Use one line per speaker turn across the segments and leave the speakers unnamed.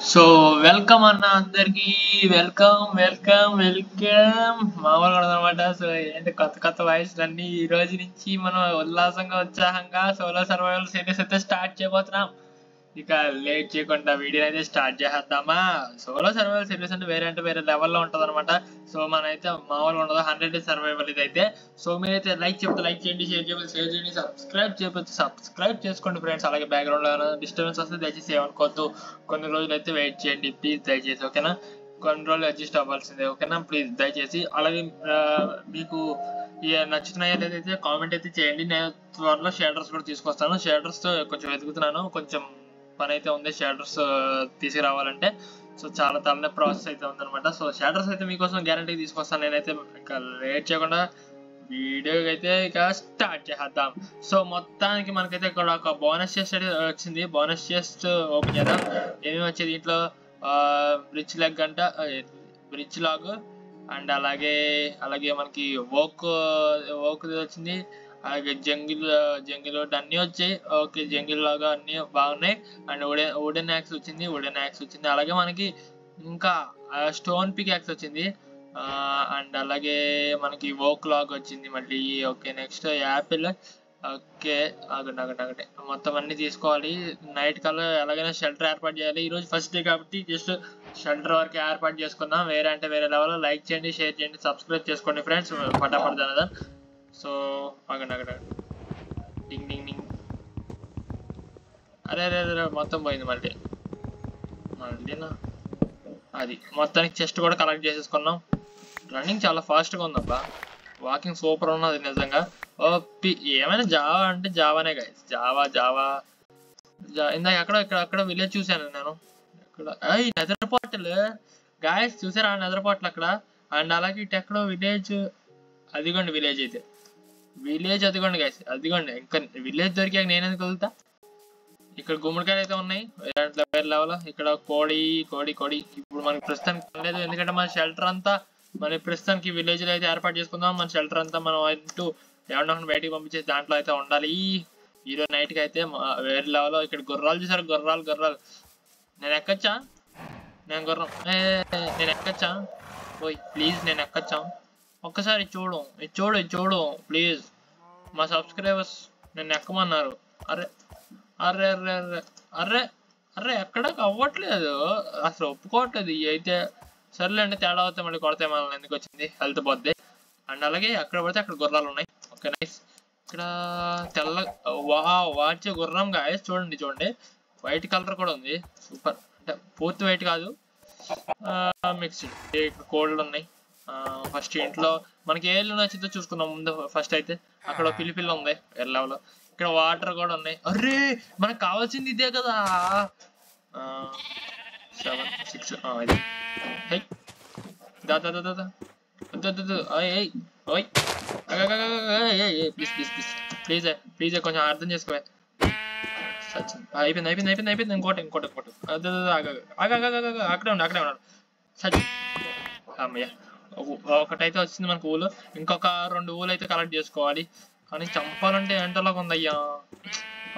So welcome అన్న అందరికి. Welcome welcome welcome మామూలుగా అనమాట సో ఏంటి కొత్త కొత్త వాయిస్ అన్ని ఈ రోజు నుంచి మనం ఉల్లాసంగా ఉత్సాహంగా సోలో సర్వైవల్ సిరీస్ అయితే స్టార్ట్ చేయబోతున్నాం. ఇక లేట్ చేయకుండా వీడియో అయితే స్టార్ట్ చేసేద్దామా? సోలో సర్వైవల్ సిరీస్ అంటే వేరే అంటే వేరే లెవెల్లో ఉంటుంది అనమాట సో మనైతే మామూలుగా ఉండదు. హండ్రెడ్ సర్వైవల్ ఇది అయితే సో మీరైతే లైక్ చెప్తే లైక్ చేయండి షేర్ చేయండి షేర్ చేయండి సబ్స్క్రైబ్ చేయకపోతే సబ్స్క్రైబ్ చేసుకోండి ఫ్రెండ్స్ అలాగే బ్యాక్గ్రౌండ్లో డిస్టర్బెన్స్ వస్తే దయచేసి ఏమనుకోవద్దు. కొన్ని రోజులు అయితే వెయిట్ చేయండి ప్లీజ్ దయచేసి ఓకేనా కొన్ని రోజులు అడ్జస్ట్ అవ్వాల్సిందే ఓకేనా ప్లీజ్ దయచేసి. అలాగే మీకు నచ్చుతున్నాయో కామెంట్ అయితే చేయండి. నేను త్వరలో షేడర్స్ కూడా తీసుకొస్తాను. షేడర్స్తో కొంచెం వెతుకుతున్నాను. కొంచెం పని అయితే ఉంది షేడర్స్ తీసుకురావాలంటే. సో చాలా తలనే ప్రాసెస్ అయితే ఉందన్నమాట. సో షేడర్స్ అయితే మీకోసం గ్యారంటీ తీసుకొస్తాను నేనైతే. ఇంకా లేట్ చేయకుండా వీడియో అయితే ఇక స్టార్ట్ చేద్దాం సో మొత్తానికి మనకైతే ఇక్కడ ఒక బోనస్ చెస్ట్ అయితే వచ్చింది. బోనస్ చెస్ట్ ఓపెన్ చేద్దాం ఏమేమి వచ్చేది దీంట్లో? బ్రిడ్జ్ లెగ్ అంట బ్రిడ్జ్ లాగ్ అండ్ అలాగే అలాగే మనకి ఓక్ ఓక్ వచ్చింది. అలాగే జంగిల్ జంగిల్ అన్ని వచ్చాయి. ఓకే జంగిల్ లాగా అన్ని బాగున్నాయి. అండ్ ఉడెన్ ఉడెన్ యాక్స్ వచ్చింది ఉడెన్ యాక్స్ వచ్చింది. అలాగే మనకి ఇంకా స్టోన్ పిక్ యాక్స్ వచ్చింది. అండ్ అలాగే మనకి ఓక్ లాగ్ వచ్చింది మళ్ళీ. Okay next apple. ఓకే అగండి అగండి అగండి మొత్తం అన్ని తీసుకోవాలి. నైట్ కల్లా ఎలాగైనా షెల్టర్ ఏర్పాటు చేయాలి. ఈరోజు ఫస్ట్ డే కాబట్టి జస్ట్ షెల్టర్ వరకు ఏర్పాటు చేసుకుందాం. వేరే అంటే వేరే లెవెల్ లైక్ చేయండి షేర్ చేయండి సబ్స్క్రైబ్ చేసుకోండి ఫ్రెండ్స్. పటాపట్ దాని సో ఆగండి అక్కడ డింగ్ డింగ్ డింగ్. అరే అరే అరే మొత్తం పోయింది మళ్ళీ. మళ్ళీనా? అది. మొత్తానికి చెస్ట్ కూడా కలెక్ట్ చేసేసుకున్నాం. రన్నింగ్ చాలా ఫాస్ట్గా ఉందబ్బా. వాకింగ్ సూపర్ ఉన్నది నిజంగా. ఓ పి ఏమైనా జావా అంటే జావానే గైస్ జావా జావా జా- ఇందాక ఎక్కడ ఇక్కడ అక్కడ విలేజ్ చూశాను నేను. ఇక్కడ అయ్యి నెదరపాటలు గాయస్ చూసారా ఆ పోర్టల్ అక్కడ? అండ్ అలాగే ఇటు ఎక్కడో విలేజ్ అదిగోండి విలేజ్ అయితే. విలేజ్ అదిగోండి గైస్ అదిగోండి. ఇంకా విలేజ్ దొరికాక నేను ఎందుకు వెళ్తా ఇక్కడ గుమ్మడికాయలు అయితే ఉన్నాయి. వేరే లెవెల్? ఇక్కడ కోడి కోడి కోడి. ఇప్పుడు మనకి ప్రస్తుతానికి లేదు. ఎందుకంటే మన షెల్టర్ అంతా మన ప్రస్తుతానికి విలేజ్లో అయితే ఏర్పాటు చేసుకుందాం. మన షెల్టర్ అంతా మనం ఇంటూ ఎవరినొకరిని బయటికి పంపించేసి దాంట్లో అయితే ఉండాలి. ఈరోజు నైట్కి అయితే వేరే లెవెల్? ఇక్కడ గుర్రాలు చూసారు? గుర్రాలు గుర్రాలు. నేను ఎక్కచ్చా? నేను గుర్రం. నేను ఎక్కచ్చా? ఓయ్ ప్లీజ్ నేను ఎక్కచ్చా? ఒక్కసారి చూడు ఇది చూడు ఇది చూడు ప్లీజ్ మా సబ్స్క్రైబర్స్ నేను ఎక్కమన్నారు. అరే అరే అరే అరే అరే అరే ఎక్కడ అవ్వట్లేదు. అసలు ఒప్పుకోవట్లేదు. అయితే సర్లేండి తేడా అవుతే మళ్ళీ కొడతాయి మళ్ళీ ఎందుకు వచ్చింది? హెల్త్ పోద్ది. అండ్ అలాగే ఎక్కడ పడితే అక్కడ గుర్రాలు ఉన్నాయి. ఓకే నైస్ ఇక్కడ తెల్ల వా వాచే గుర్రం గాయస్ చూడండి చూడండి. వైట్ కలర్ కూడా ఉంది. సూపర్ అంటే పూర్తి వైట్ కాదు. మిక్స్డ్ ఇక్కడ కోళ్ళు ఉన్నాయి. ఫస్ట్ ఇంట్లో మనకి ఏళ్ళు నచ్చితే చూసుకుందాం ముందు ఫస్ట్ అయితే అక్కడ పిలిపిల్ల ఉంది ఉంది ఎర్లవలో ఇక్కడ వాటర్ కూడా ఉన్నాయి అరే మనకు కావాల్సింది ఇదే కదా సెవెన్ సిక్స్ హై దా దా దా please please please please please కొంచెం అర్థం చేసుకోవే అయిపోయింది అయిపోయింది అయిపోయింది అయిపోయింది ఇంకోటి ఇంకోటి ఇంకోటి అక్కడే ఉండు అక్కడే ఉన్నాడు సచిన్ అమ్మయ్యా ఒకటైతే వచ్చింది మనకు ఊలు. ఇంకొక రెండు ఊలు అయితే కలెక్ట్ చేసుకోవాలి. కానీ చంపాలంటే ఎంటలాగా ఉందయ్యా?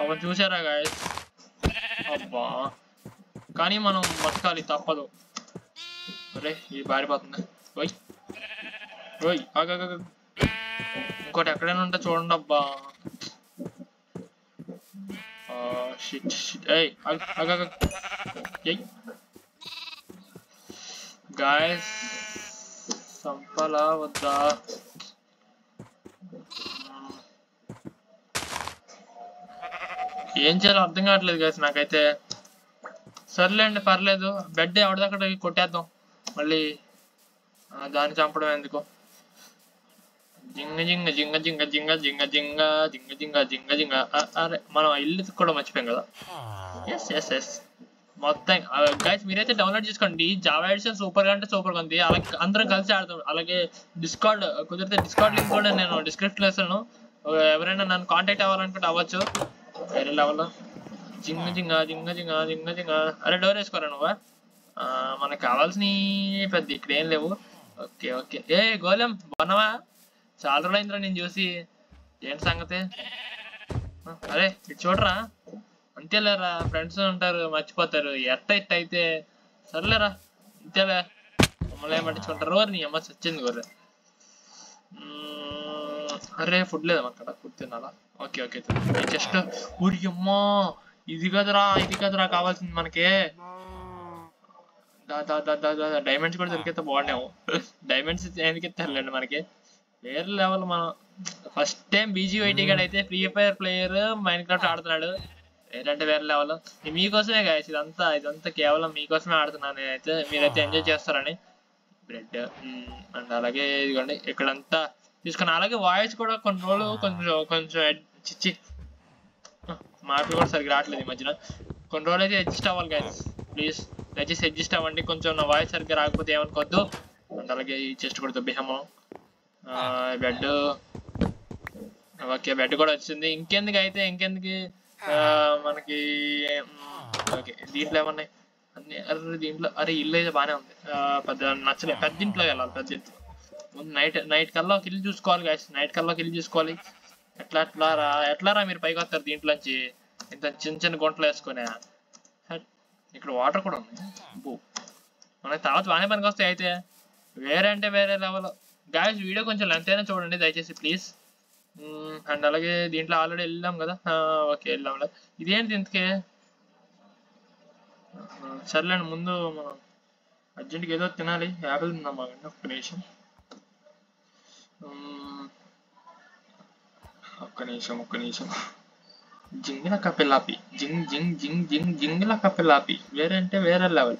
అవన్నీ చూసారా గాయ అబ్బా. కానీ మనం బతకాలి తప్పదు. అరే ఇది బారిపోతుంది ఓయ్. ఓయ్ ఆగాగా ఇంకోటి ఎక్కడైనా ఉంటే చూడండి అబ్బా. షిట్ షిట్ ఏయ్ ఆగు, గాయస్ చంపాలా వద్దా ఏం చేయాలో అర్థం కావట్లేదు కదా నాకైతే సర్లేండి పర్లేదు బెడ్ ఎవరిదక్కడ కొట్టేద్దాం మళ్ళీ దాన్ని చంపడం ఎందుకు జింగ జింగ జింగ జింగ జింగ జింగ జింగ జింగ జింగ జింగ జింగ అరే మనం ఇల్లు కూడా మర్చిపోయాం కదా ఎస్ ఎస్ ఎస్ మొత్తం గైస్ మీరైతే డౌన్లోడ్ చేసుకోండి. జావా ఎడిషన్ సూపర్గా అంటే సూపర్గా ఉంది. అలాగే అందరం కలిసి ఆడతాం. అలాగే డిస్కార్డ్ కుదిరితే డిస్కార్డ్ లింక్ కూడా నేను డిస్క్రిప్షన్ వేస్తాను ఎవరైనా నన్ను కాంటాక్ట్ అవ్వాలనుకుంటే అవ్వచ్చు. వేరే లెవెల్ జింగ జింగ జింగ జింగ జింగ జింగ. అరే డోర్ వేసుకోరా నువ్వు? మనకు కావాల్సిన పెద్ద ఇక్కడ ఏం లేవు. Okay okay. ఏ గోలెం బాగున్నావా? చాలా రోజులైందిరా నేను చూసి. ఏంటి సంగతి? అరే ఇటు చూడరా? అంతేలేరా ఫ్రెండ్స్ ఉంటారు మర్చిపోతారు ఎట్ట ఇట్ట అయితే సర్లేరా అంతేలే మమ్మల్ని ఏం పట్టించుకుంటారు నీ అమ్మ చచ్చింది గొర్రె. అరే ఫుడ్ లేదు అక్కడ? ఫుడ్ తినాలా? ఓకే ఓకే జస్ట్ ఊరికి అమ్మా ఇది కదరా ఇది కదరా కావాల్సింది మనకి. దా దా దా దా డైమండ్స్ కూడా దొరికితే బాగున్నాము డైమండ్స్ ఎందుకు మనకి. వేరే లెవెల్ మనం ఫస్ట్ టైం బీజీఐటీ గడ్ అయితే free fire player Minecraft ఆడుతున్నాడు. ఏంటంటే వేరే లెవెల్ మీకోసమే గాయస్ ఇదంతా ఇదంతా కేవలం మీకోసమే ఆడుతున్నాను నేనైతే. మీరైతే ఎంజాయ్ చేస్తారని. బ్రెడ్ అండ్ అలాగే ఇదిగోండి ఇక్కడంతా తీసుకుని అలాగే వాయిస్ కూడా కొన్ని రోజులు కొంచెం కొంచెం చిచ్చి మాటలు కూడా సరిగ్గా రావట్లేదు ఈ మధ్యన. కొన్ని రోజులు అయితే అడ్జస్ట్ అవ్వాలి గైస్ ప్లీజ్ దయచేసి అడ్జస్ట్ అవ్వండి. కొంచెం నా వాయిస్ సరిగ్గా రాకపోతే ఏమనుకోవద్దు. అండ్ అలాగే ఈ చెస్ట్ కూడా దుబ్బేహాము బెడ్ ఓకే బెడ్ కూడా వచ్చింది. ఇంకెందుకు అయితే ఇంకెందుకు మనకి ఓకే దీంట్లో ఏమన్నాయి? అన్ని అరే దీంట్లో అరే ఇల్లు అయితే బాగానే ఉంది. పెద్ద నచ్చలేదు పెద్ద ఇంట్లో వెళ్ళాలి పెద్ద ఇంట్లో ముందు నైట్ నైట్ కల్లా ఒక ఇల్లు చూసుకోవాలి గాయస్ నైట్ కల్లా ఒక ఇల్లు చూసుకోవాలి. ఎట్లా ఎట్లా రా ఎట్లా రా మీరు పైకి వస్తారు దీంట్లోంచి ఇంత చిన్న చిన్న గుంటలు వేసుకునే. ఇక్కడ వాటర్ కూడా ఉంది. అబ్బో. మనకి తర్వాత బాగానే పనికి వస్తాయి అయితే. వేరే అంటే వేరే లెవెల్ గాయస్ వీడియో కొంచెం లెంత్ అయినా చూడండి దయచేసి ప్లీజ్ అండ్ అలాగే దీంట్లో ఆల్రెడీ వెళ్ళాం కదా? ఓకే వెళ్ళాం ఇదేంటి ఇంతకే? సర్లేండి ముందు మనం అర్జెంట్గా ఏదో తినాలి. యాపిల్ తిందాం ఆగండి ఒక్క నిమిషం. ఒక్క నిమిషం ఒక్క నిమిషం. జింగిల కపిలాపి జింగ్ జింగ్ జింగ్ జింగ్ జింగిల కపిలాపి వేరే అంటే వేరే లెవెల్.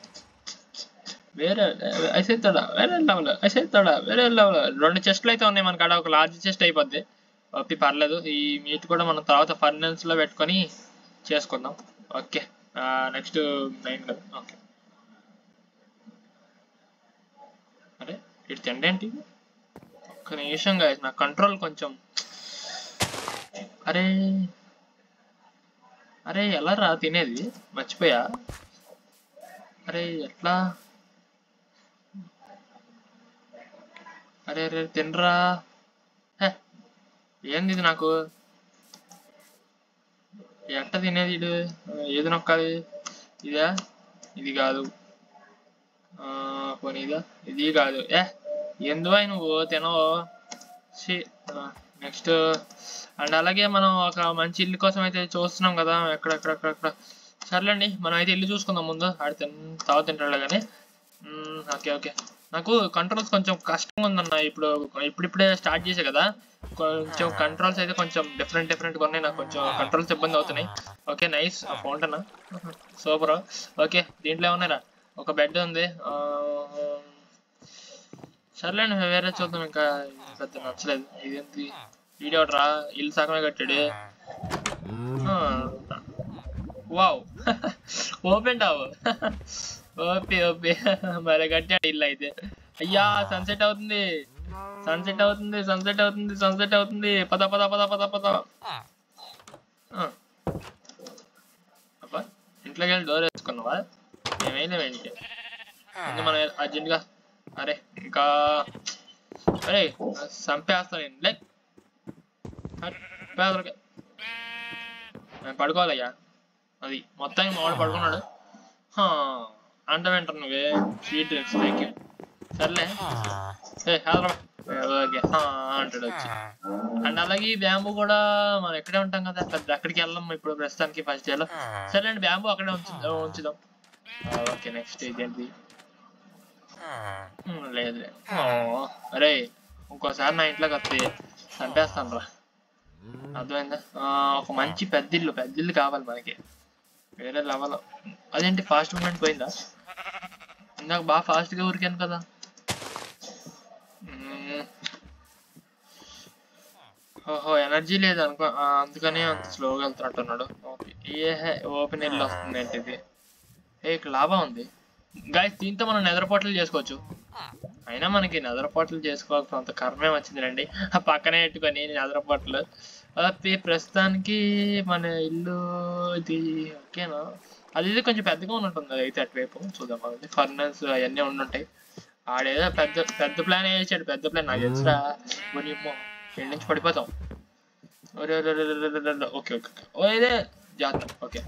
వేరే అయితే తడా? వేరే లెవెల్ ఐసే వేరే లెవెల్. రెండు చెస్ట్లు అయితే ఉన్నాయి మనకాడ ఒక లార్జ్ చెస్ట్ అయిపోద్ది. ఓపి పర్లేదు. ఈ మీట్ కూడా మనం తర్వాత ఫర్నెన్స్లో పెట్టుకొని చేసుకుందాం. ఓకే నెక్స్ట్ నైన్ కదా. ఓకే. అరే ఇటు తిండి ఏంటి? ఒక్క నిమిషం guys, నా కంట్రోల్ కొంచెం అరే అరే ఎలా రా తినేది? మర్చిపోయా? అరే ఎట్లా? అరే అరే తినరా? ఏంది ఇది నాకు? ఎట్ట తినేది ఇడు ఏది నొక్కాలి? ఇదా? ఇది కాదు. ఆ, పోనీ ఇదా? ఇది కాదు. ఏ ఎందువై నువ్వు? తినవు? నెక్స్ట్. అండ్ అలాగే మనం ఒక మంచి ఇల్లు కోసం అయితే చూస్తున్నాం కదా ఎక్కడెక్కడెక్కడెక్కడ. సర్లేండి మనం అయితే ఇల్లు చూసుకుందాం ముందు. ఆడితే తాగుతుంటాడు తింటాడు కానీ ఓకే ఓకే. నాకు కంట్రోల్స్ కొంచెం కష్టంగా ఉందన్న. ఇప్పుడు ఇప్పుడిప్పుడే స్టార్ట్ చేసే కదా. కొంచెం కంట్రోల్స్ అయితే కొంచెం డిఫరెంట్ డిఫరెంట్గా ఉన్నాయి. నాకు కొంచెం కంట్రోల్స్ ఇబ్బంది అవుతున్నాయి. ఓకే నైస్ ఆ ఫౌంటనా సూపర్. ఓకే దీంట్లో ఏమన్నారా ఒక బెడ్ ఉంది. సర్లేండి వేరే చూద్దాం. ఇంకా ఇది పెద్ద నచ్చలేదు. ఇదేంటి? వీడియో రా ఇల్లు సగమే కట్టాడు. వావ్. ఓపెన్ టావు. ఓపే ఓపే. మరి కట్టాడు ఇల్లు అయితే. అయ్యా సన్సెట్ అవుతుంది. సన్సెట్ అవుతుంది సన్సెట్ అవుతుంది సన్సెట్ అవుతుంది. పద పద పద పద పద. అబ్బా ఇంట్లోకి వెళ్ళి డోర్ వేసుకున్నావా? మేమేం ఏంటి ముందు మనం అర్జెంట్గా అరే ఇంకా అరే చంపేస్తాను నేను. లే. పడుకోవాలయ్యా. అది మొత్తానికి మావాడు పడుకున్నాడు. హా, అంటావేంటారు నువ్వే స్వీట్ డ్రింక్స్ థ్యాంక్ యూ సర్లే అంటాడు వచ్చి. అండ్ అలాగే ఈ బ్యాంబూ కూడా మనం ఎక్కడే ఉంటాం కదా. పెద్ద అక్కడికి వెళ్ళాం ఇప్పుడు ప్రస్తుతానికి ఫస్ట్ ఇయర్లో. సరే అండి బ్యాంబూ అక్కడే ఉంచు ఉంచుదాం. ఓకే నెక్స్ట్ ఉమ్, లేదు అరే ఇంకోసారి నా ఇంట్లోకి వస్తే చంపేస్తాను రా. అర్థమైందా? ఒక మంచి పెద్ద ఇల్లు పెద్ద ఇల్లు కావాలి మనకి. వేరే లెవెల్. అదేంటి ఫాస్ట్ మూమెంట్ పోయిందా? ఇందాక బాగా fast గా ఉరికాను కదా. ఓహో ఎనర్జీ లేదు అనుకో అందుకనే అంత స్లోగా వెళ్తున్నట్టున్నాడు. ఓకే ఏ ఓపెన్ ఇల్లు వస్తుంది ఏంటి ఇది ఏ లాభం ఉంది. గాయస్ దీంతో మనం నెదరపోట్లు చేసుకోవచ్చు. అయినా మనకి నెదరపోట్లు చేసుకోవాల్సినంత కర్మే వచ్చింది రండి. ఆ పక్కనే పెట్టుకొని నెదరపోట్లు ప్రస్తుతానికి మన ఇల్లు ఇది ఓకేనా? అది ఇది కొంచెం పెద్దగా ఉన్నట్టుంది అది అయితే అటువైపు చూద్దాం అది ఫర్నెస్ అవన్నీ ఉండుంటాయి ఆడేదో పెద్ద పెద్ద ప్లాన్ వేసాడు పెద్ద ప్లాన్ నాకు తెలుసురా మరి ఏమో నుంచి పడిపోతాం. ఓకే ఓకే ఓ ఇదే జాగ్రత్త ఓకే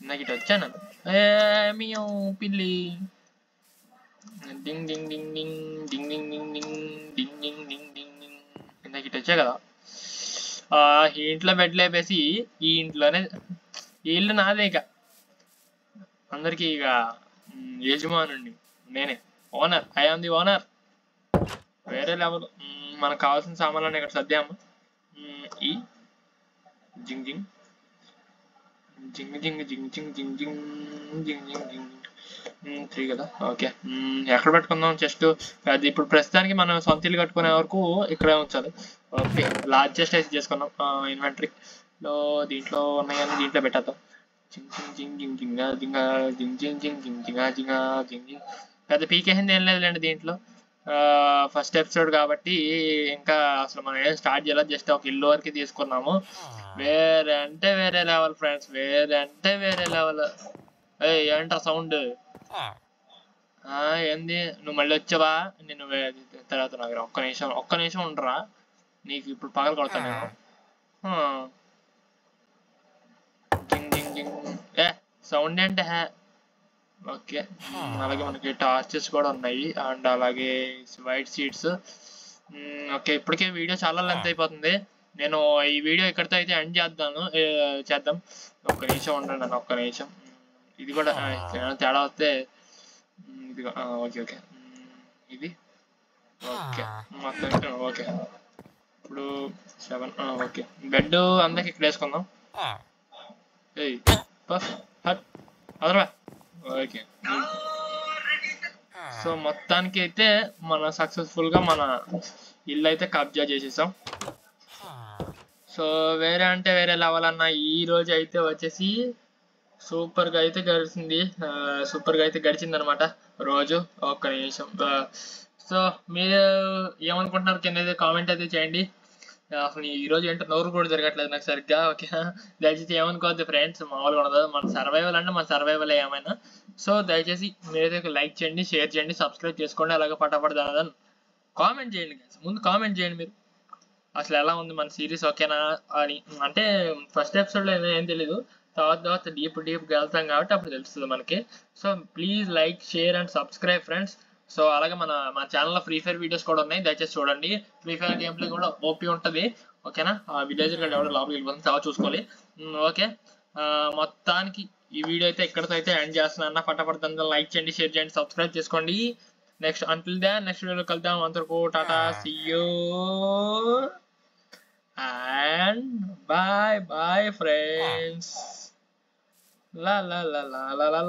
ఇందాక ఇటు వచ్చాను ఏ మియో పిల్లి డింగ్ డింగ్ డింగ్ డింగ్ డింగ్ డింగ్ డింగ్ డింగ్ డింగ్ డింగ్ డింగ్ డింగ్ డింగ్ ఇందాక ఇటు వచ్చా కదా ఆ ఈ ఇంట్లో బెడ్ లేపేసి ఈ ఇంట్లోనే ఈ ఇల్లు నాదే ఇక. అందరికి ఇక యజమానుండి నేనే. Owner. I am the owner. వేరే లెవెల్. మనకు కావాల్సిన సామాన్లు ఇక్కడ సర్దాము. ఈ జింగ్ జింగ్. జింగ్ జింగ్ జింగ్ జింగ్ జింగ్ జింగ్ జింగ్ జింగ్ జింగ్ త్రీ కదా? ఓకే. ఎక్కడ పెట్టుకుందాం? జస్ట్ అది ఇప్పుడు ప్రస్తుతానికి మనం సొంత ఇల్లు కట్టుకునే వరకు ఇక్కడే ఉంచాలి. ఓకే. లార్జెస్ట్ అయితే చేసుకున్నాం. ఇన్వెంటరీ లో దీంట్లో ఉన్నాయని దీంట్లో పెట్టేద్దాం జింగ్ జింగ్ జింగ్ జింగ్ జింగా జింగా జింగ్ జింగ్ జింగ్ జింగ్ జింగా జింగా జింగ్ జింగ్ పెద్ద పీకేసింది ఏం లేదులేండి దీంట్లో ఫస్ట్ ఎపిసోడ్ కాబట్టి ఇంకా అసలు మనం ఏం స్టార్ట్ చేయలేదు జస్ట్ ఒక ఇల్లు వరకు తీసుకున్నాము వేరే అంటే వేరే లెవెల్ ఫ్రెండ్స్ వేరే అంటే వేరే లెవెల్ ఏ ఏంట్రా సౌండ్ ఏంది నువ్వు మళ్ళీ వచ్చావా నేను తర్వాత నాకు ఒక్క నిమిషం ఒక్క నిమిషం ఉండరా నీకు ఇప్పుడు పగల కొడతాను నేను ఏ సౌండ్ ఏంటి? హే. ఓకే. అలాగే మనకి టార్చెస్ కూడా ఉన్నాయి. అండ్ అలాగే వైట్ సీట్స్ ఓకే. ఇప్పటికే వీడియో చాలా లెంత్ అయిపోతుంది. నేను ఈ వీడియో ఇక్కడితో అయితే ఎండ్ చేద్దాను. చేద్దాం. ఒక్క నిమిషం ఉండండి అన్న ఒక్క నిమిషం. ఇది కూడా తేడా వస్తే ఆ, ఓకే ఓకే. ఇది? ఓకే. మొత్తం ఓకే. ఇప్పుడు సెవెన్ ఓకే. బెడ్ అందరికి ఇక్కడ వేసుకుందాం. ఏయ్ పఫ్ హట్ అదరా ఓకే. సో మొత్తానికి అయితే మన సక్సెస్ఫుల్గా మన ఇల్లు అయితే కబ్జా చేసేసాం. సో వేరే అంటే వేరే లెవెల్ అన్న ఈ రోజు అయితే వచ్చేసి సూపర్గా అయితే గడిచింది. సూపర్గా అయితే గడిచింది అనమాట రోజు. ఒక్క నిమిషం. సో మీరు ఏమనుకుంటున్నారు కింద అయితే కామెంట్ అయితే చేయండి. అసలు ఈ రోజు ఏంటో నోరు కూడా జరగట్లేదు నాకు సరిగ్గా ఓకే. దయచేసి ఏమనుకోవద్దు ఫ్రెండ్స్ మామూలుగా ఉండదు. మన సర్వైవల్ అంటే మన సర్వైవల్ ఏమైనా. సో దయచేసి మీరైతే లైక్ చేయండి షేర్ చేయండి సబ్స్క్రైబ్ చేసుకోండి అలాగే పటాపట దాని కామెంట్ చేయండి ముందు కామెంట్ చేయండి మీరు. అసలు ఎలా ఉంది మన సిరీస్ ఓకేనా అని. అంటే ఫస్ట్ ఎపిసోడ్లో ఏం- తెలియదు తర్వాత తర్వాత డీప్ డీప్గా వెళ్తాం కాబట్టి అప్పుడు తెలుస్తుంది మనకి. So please like share and subscribe friends so అలాగే మన మన ఛానల్లో ఫ్రీ ఫైర్ వీడియోస్ కూడా ఉన్నాయి. దయచేసి చూడండి. ఫ్రీ ఫైర్ గేమ్ ప్లే కూడా ఓపీ ఉంటుంది. ఓకేనా? ఆ విలేజ్ కూడా ఎవడో లోపలికి వెళ్ళిపోతుంది చాలా చూసుకోవాలి. ఓకే. మొత్తానికి ఈ వీడియో అయితే ఇక్కడితో అయితే ఎండ్ చేస్తున్నాను పట్టపడుతుంది లైక్ చేయండి షేర్ చేయండి సబ్స్క్రైబ్ చేసుకోండి. నెక్స్ట్ అంటిల్ దా నెక్స్ట్ వీడియోలో కలుద్దాం. అంతవరకు tata see you and bye bye friends. La la la la la la la.